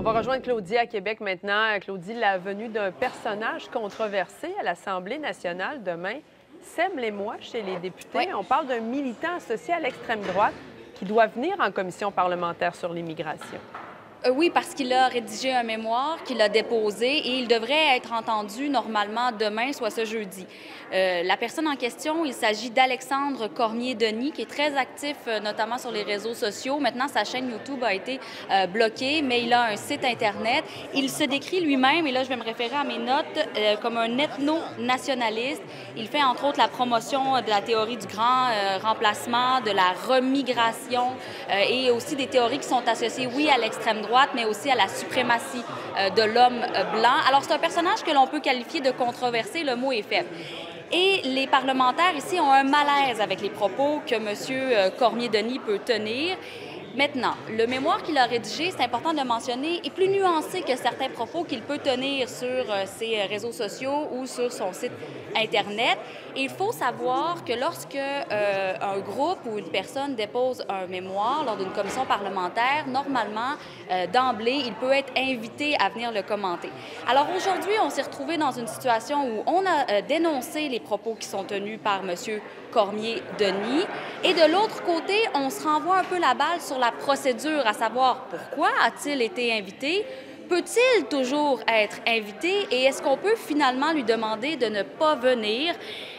On va rejoindre Claudie à Québec maintenant. Claudie, la venue d'un personnage controversé à l'Assemblée nationale demain sème l'émoi chez les députés. On parle d'un militant associé à l'extrême droite qui doit venir en commission parlementaire sur l'immigration. Euh, oui, parce qu'il a rédigé un mémoire qu'il a déposé et il devrait être entendu normalement demain, soit ce jeudi. Euh, la personne en question, il s'agit d'Alexandre Cormier-Denis, qui est très actif euh, notamment sur les réseaux sociaux. Maintenant, sa chaîne YouTube a été bloquée, mais il a un site Internet. Il se décrit lui-même, et là, je vais me référer à mes notes, comme un ethno-nationaliste. Il fait entre autres la promotion de la théorie du grand remplacement, de la remigration et aussi des théories qui sont associées, oui, à l'extrême droite mais aussi à la suprématie euh, de l'homme euh, blanc. Alors, c'est un personnage que l'on peut qualifier de controversé, le mot est faible. Et les parlementaires ici ont un malaise avec les propos que M. Cormier-Denis peut tenir. Maintenant, le mémoire qu'il a rédigé, c'est important de le mentionner, est plus nuancé que certains propos qu'il peut tenir sur euh, ses réseaux sociaux ou sur son site Internet. Et il faut savoir que lorsque euh, un groupe ou une personne dépose un mémoire lors d'une commission parlementaire, normalement, euh, d'emblée, il peut être invité à venir le commenter. Alors aujourd'hui, on s'est retrouvé dans une situation où on a dénoncé les propos qui sont tenus par M. Cormier-Denis. Et de l'autre côté, on se renvoie un peu la balle sur la procédure, à savoir pourquoi a-t-il été invité? Peut-il toujours être invité? Et est-ce qu'on peut finalement lui demander de ne pas venir?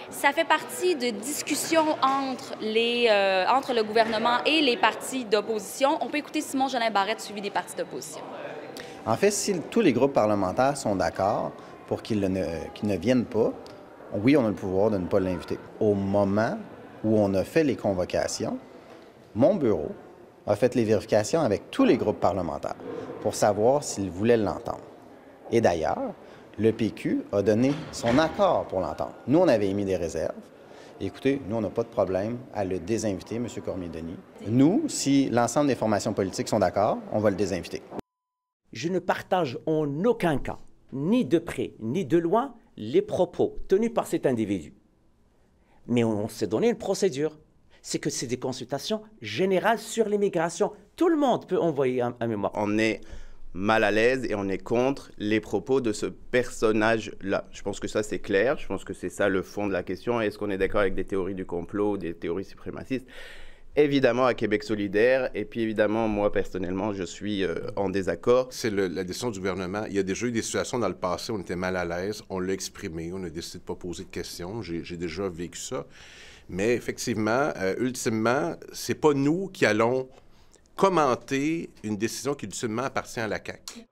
Ça fait partie de discussions entre, les, euh, entre le gouvernement et les partis d'opposition. On peut écouter Simon Jolin Barrette, suivi des partis d'opposition. En fait, si tous les groupes parlementaires sont d'accord pour qu'il ne, ne vienne pas, oui, on a le pouvoir de ne pas l'inviter. Au moment où on a fait les convocations, mon bureau a fait les vérifications avec tous les groupes parlementaires pour savoir s'ils voulaient l'entendre. Et d'ailleurs, le PQ a donné son accord pour l'entendre. Nous, on avait émis des réserves. écoutez, nous, on n'a pas de problème à le désinviter, M. Cormier-Denis. Nous, si l'ensemble des formations politiques sont d'accord, on va le désinviter. Je ne partage en aucun cas, ni de près, ni de loin, les propos tenus par cet individu. Mais on s'est donné une procédure. C'est que c'est des consultations générales sur l'immigration. Tout le monde peut envoyer un, mémoire. On est mal à l'aise et on est contre les propos de ce personnage-là. Je pense que ça, c'est clair. Je pense que c'est ça le fond de la question. Est-ce qu'on est d'accord avec des théories du complot, des théories suprémacistes? Évidemment à Québec solidaire. Et puis évidemment, moi personnellement, je suis euh, en désaccord. C'est la décision du gouvernement. Il y a déjà eu des situations dans le passé où on était mal à l'aise. On l'a exprimé. On a décidé de ne pas poser de questions. J'ai déjà vécu ça. Mais effectivement, euh, ultimement, c'est pas nous qui allons commenter une décision qui ultimement appartient à la CAQ.